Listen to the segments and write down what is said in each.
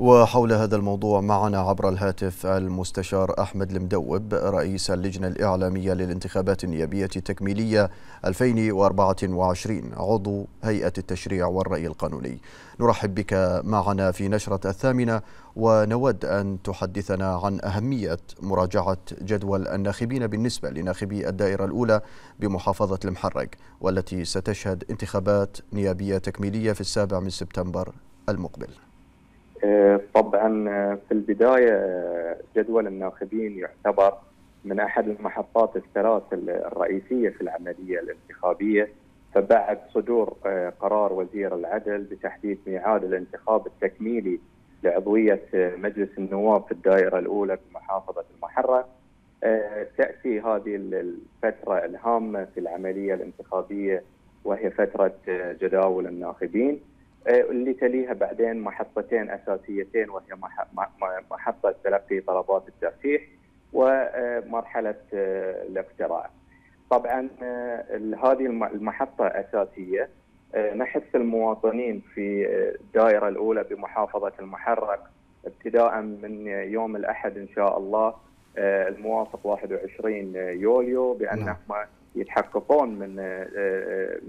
وحول هذا الموضوع معنا عبر الهاتف المستشار أحمد المدوب رئيس اللجنة الإعلامية للانتخابات النيابية التكميلية 2024 عضو هيئة التشريع والرأي القانوني. نرحب بك معنا في نشرة الثامنة ونود أن تحدثنا عن أهمية مراجعة جدول الناخبين بالنسبة لناخبي الدائرة الأولى بمحافظة المحرق والتي ستشهد انتخابات نيابية تكميلية في السابع من سبتمبر المقبل. طبعا في البداية جدول الناخبين يعتبر من أحد المحطات الثلاث الرئيسية في العملية الانتخابية. فبعد صدور قرار وزير العدل بتحديد ميعاد الانتخاب التكميلي لعضوية مجلس النواب في الدائرة الأولى بمحافظة المحرة تأتي هذه الفترة الهامة في العملية الانتخابية وهي فترة جداول الناخبين. اللي تليها بعدين محطتين أساسيتين وهي محطة تلقي طلبات الترشيح ومرحلة الاقتراع. طبعا هذه المحطة أساسية نحث المواطنين في الدائرة الأولى بمحافظة المحرق ابتداء من يوم الأحد إن شاء الله الموافق 21 يوليو بانهم يتحققون من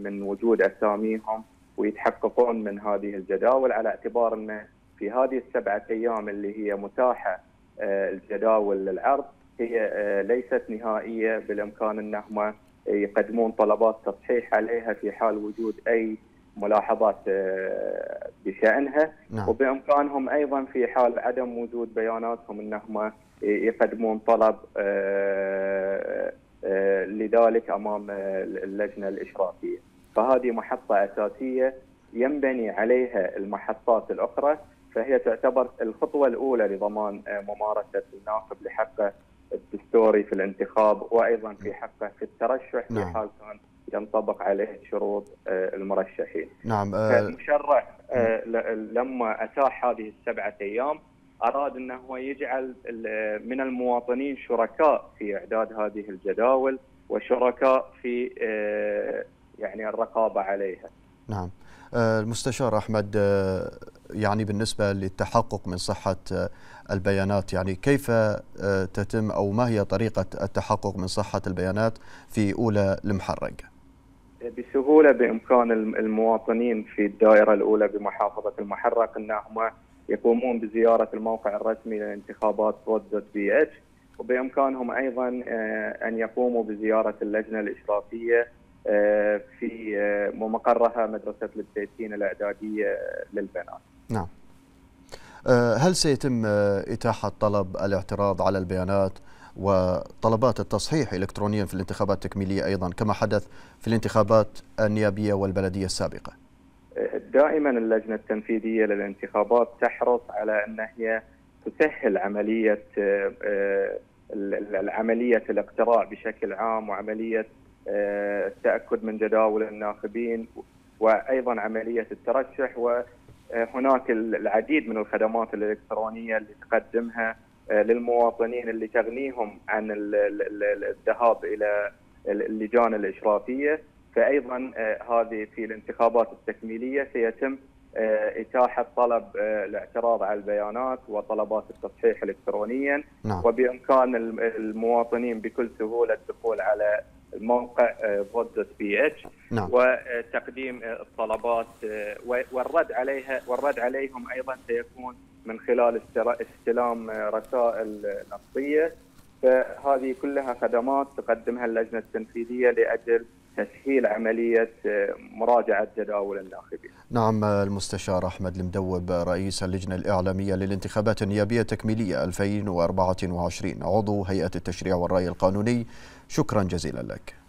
من وجود أساميهم ويتحققون من هذه الجداول على اعتبار أن في هذه السبعة أيام اللي هي متاحة الجداول للعرض هي ليست نهائية بالإمكان انهم يقدمون طلبات تصحيح عليها في حال وجود أي ملاحظات بشأنها نعم. وبإمكانهم أيضا في حال عدم وجود بياناتهم انهم يقدمون طلب لذلك أمام اللجنة الاشرافيه. فهذه محطة أساسية ينبني عليها المحطات الأخرى فهي تعتبر الخطوة الأولى لضمان ممارسة الناخب لحقه الدستوري في الانتخاب وأيضا في حقه في الترشح نعم. في حال كان ينطبق عليه شروط المرشحين نعم المشرع لما أتاح هذه السبعة أيام أراد أنه يجعل من المواطنين شركاء في إعداد هذه الجداول وشركاء في يعني الرقابة عليها. نعم. المستشار أحمد يعني بالنسبة للتحقق من صحة البيانات يعني كيف تتم أو ما هي طريقة التحقق من صحة البيانات في أولى المحرق بسهولة بإمكان المواطنين في الدائرة الأولى بمحافظة المحرق أنهم يقومون بزيارة الموقع الرسمي للانتخابات بي اتش وبإمكانهم أيضا أن يقوموا بزيارة اللجنة الإشرافية في مقرها مدرسة البسيسين الإعدادية للبنات. نعم. هل سيتم إتاحة طلب الاعتراض على البيانات وطلبات التصحيح إلكترونيا في الانتخابات التكميلية أيضا كما حدث في الانتخابات النيابية والبلدية السابقة؟ دائما اللجنة التنفيذية للانتخابات تحرص على أن هي تسهل عملية العملية الاقتراع بشكل عام وعملية التأكد من جداول الناخبين وأيضا عملية الترشح وهناك العديد من الخدمات الإلكترونية اللي تقدمها للمواطنين اللي تغنيهم عن الذهاب إلى اللجان الإشرافية فايضا هذه في الانتخابات التكميلية سيتم إتاحة طلب الاعتراض على البيانات وطلبات التصحيح الكترونيا نعم. وبإمكان المواطنين بكل سهولة الدخول على الموقع ضد بي اتش نعم. وتقديم الطلبات والرد عليها والرد عليهم أيضا سيكون من خلال استلام رسائل نصيه فهذه كلها خدمات تقدمها اللجنة التنفيذية لأجل تسهيل عملية مراجعة جداول الناخبين. نعم المستشار أحمد المدوب رئيس اللجنة الإعلامية للانتخابات النيابية التكميلية 2024 عضو هيئة التشريع والرأي القانوني شكرا جزيلا لك